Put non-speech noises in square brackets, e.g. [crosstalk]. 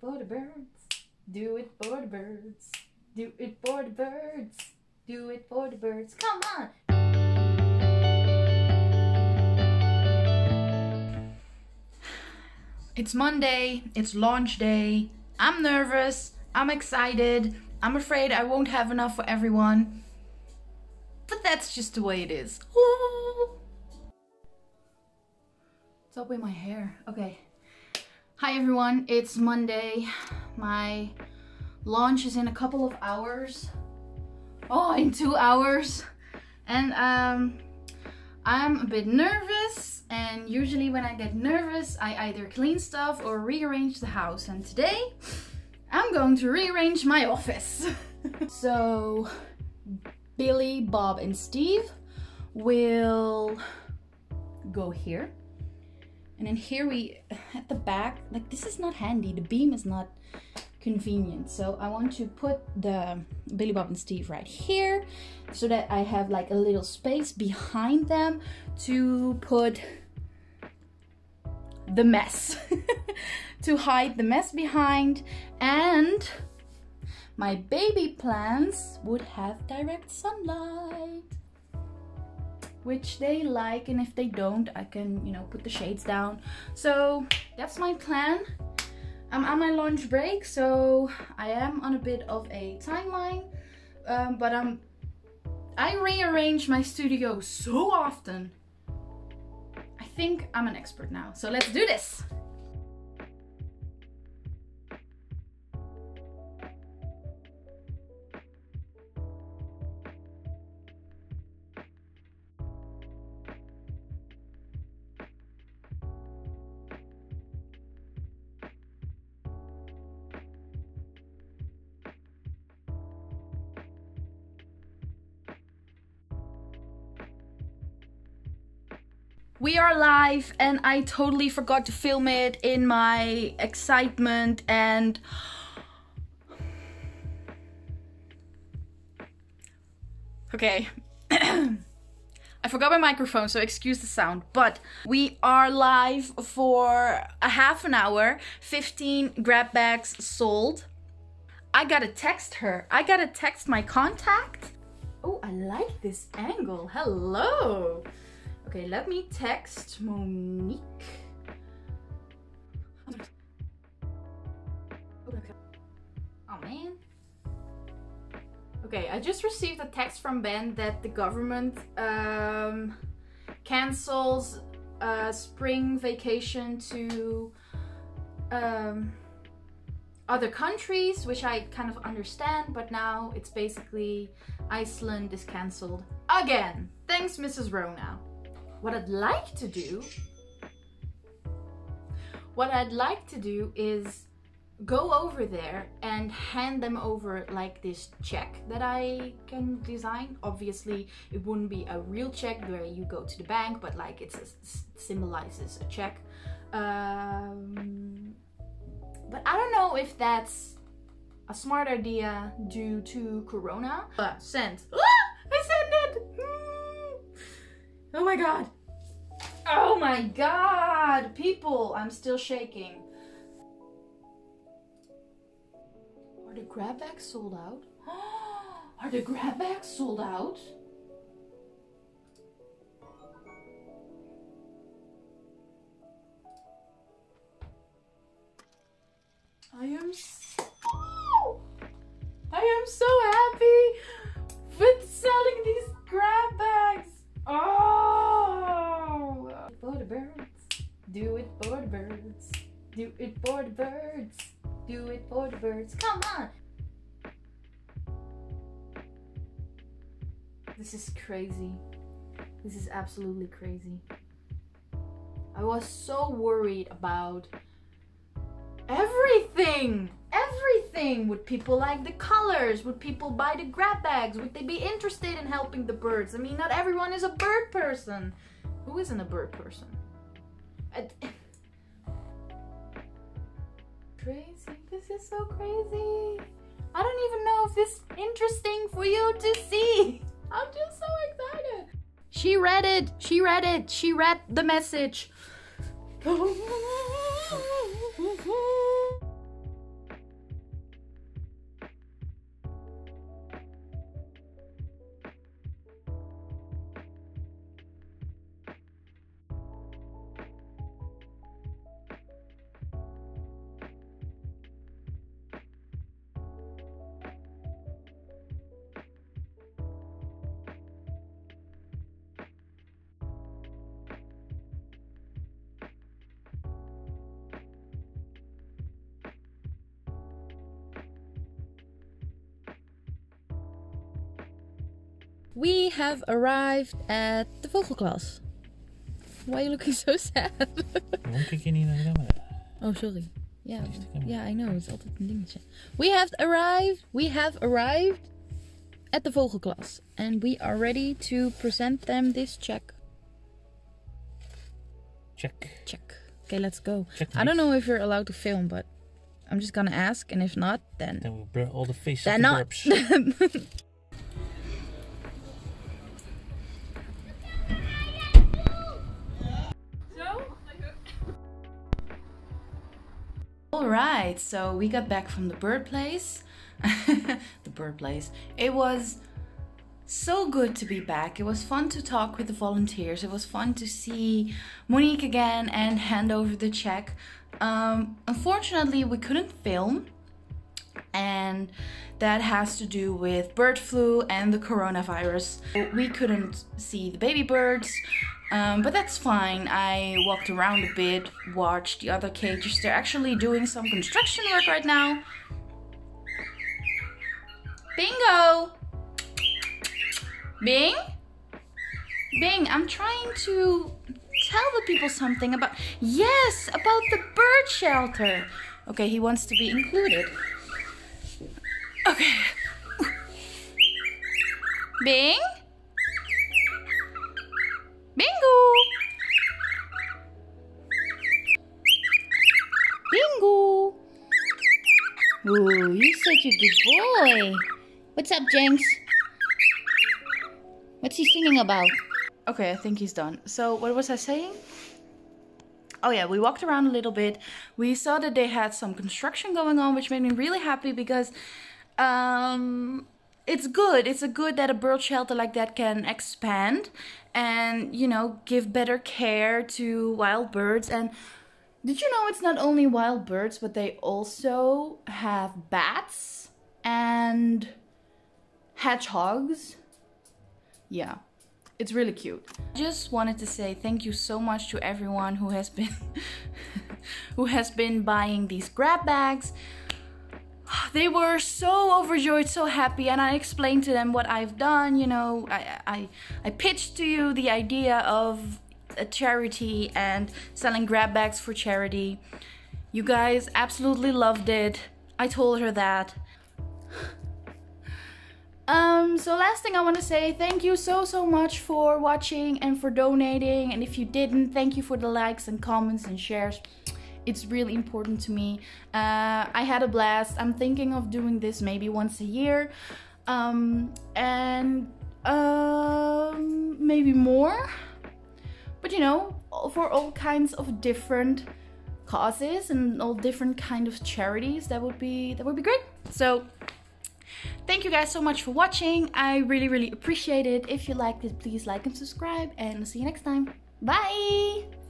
for the birds. Do it for the birds. Do it for the birds. Do it for the birds. Come on. It's Monday. It's launch day. I'm nervous. I'm excited. I'm afraid I won't have enough for everyone. But that's just the way it is. Ooh. What's up with my hair? Okay. Hi everyone, it's Monday. My launch is in a couple of hours. Oh, in two hours. And um, I'm a bit nervous and usually when I get nervous I either clean stuff or rearrange the house and today I'm going to rearrange my office. [laughs] so Billy, Bob and Steve will go here and then here we, at the back, like this is not handy. The beam is not convenient. So I want to put the Billy Bob and Steve right here so that I have like a little space behind them to put the mess. [laughs] to hide the mess behind and my baby plants would have direct sunlight which they like and if they don't I can you know put the shades down. So that's my plan. I'm on my lunch break so I am on a bit of a timeline um, but I'm I rearrange my studio so often. I think I'm an expert now so let's do this We are live and I totally forgot to film it in my excitement and Okay. [clears throat] I forgot my microphone, so excuse the sound. But we are live for a half an hour. 15 grab bags sold. I gotta text her. I gotta text my contact. Oh, I like this angle. Hello. Okay, let me text Monique. Oh man. Okay, I just received a text from Ben that the government um, cancels a spring vacation to um, other countries, which I kind of understand, but now it's basically Iceland is cancelled again. Thanks, Mrs. Rona. What I'd like to do, what I'd like to do is go over there and hand them over like this check that I can design. Obviously, it wouldn't be a real check where you go to the bank, but like it symbolizes a check. Um, but I don't know if that's a smart idea due to Corona. But sent. Ah, [gasps] I sent it! Hmm. Oh my god. Oh my god! People, I'm still shaking. Are the grab bags sold out? [gasps] Are the grab bags sold out? This is crazy. This is absolutely crazy. I was so worried about everything everything. Would people like the colors? Would people buy the grab bags? Would they be interested in helping the birds? I mean not everyone is a bird person. Who isn't a bird person? [laughs] Crazy. This is so crazy. I don't even know if this is interesting for you to see [laughs] i'm just so excited. She read it. She read it. She read the message [laughs] we have arrived at the Vogelklas. Why are you looking [laughs] so sad? Waarom kijk je niet naar de camera? oh, sorry. Yeah, Waar is de camera? yeah, I know. It's altijd een dingetje. We have arrived. We have arrived at the Vogelklas, and we are ready to present them this check. Check. Check. Okay, let's go. Check I don't know if you're allowed to film, but I'm just gonna ask, and if not, then Then we blur all the faces then not. [laughs] All right, so we got back from the bird place. [laughs] the bird place. It was so good to be back. It was fun to talk with the volunteers. It was fun to see Monique again and hand over the check. Um, unfortunately, we couldn't film, and that has to do with bird flu and the coronavirus. We couldn't see the baby birds, um, but that's fine. I walked around a bit, watched the other cages. They're actually doing some construction work right now. Bingo! Bing? Bing, I'm trying to tell the people something about. Yes, about the bird shelter. Okay, he wants to be included. Okay. Bing? Bingo! Bingo! Ooh, you're such a good boy. What's up, Jenks? What's he singing about? Okay, I think he's done. So, what was I saying? Oh yeah, we walked around a little bit. We saw that they had some construction going on, which made me really happy because um it's good. It's a good that a bird shelter like that can expand and, you know, give better care to wild birds and did you know it's not only wild birds, but they also have bats and hedgehogs? Yeah, it's really cute. Just wanted to say thank you so much to everyone who has been [laughs] who has been buying these grab bags. [sighs] They were so overjoyed, so happy, and I explained to them what I've done. You know, I I, I pitched to you the idea of a charity and selling grab bags for charity. You guys absolutely loved it. I told her that. [sighs] Um, so last thing I want to say, thank you so so much for watching and for donating. And if you didn't, thank you for the likes and comments and shares. It's really important to me. Uh, I had a blast. I'm thinking of doing this maybe once a year, um, and um, maybe more. But you know, for all kinds of different causes and all different kind of charities, that would be that would be great. So Thank you guys so much for watching. I really, really appreciate it. If you liked it, please like and subscribe, and see you next time. Bye!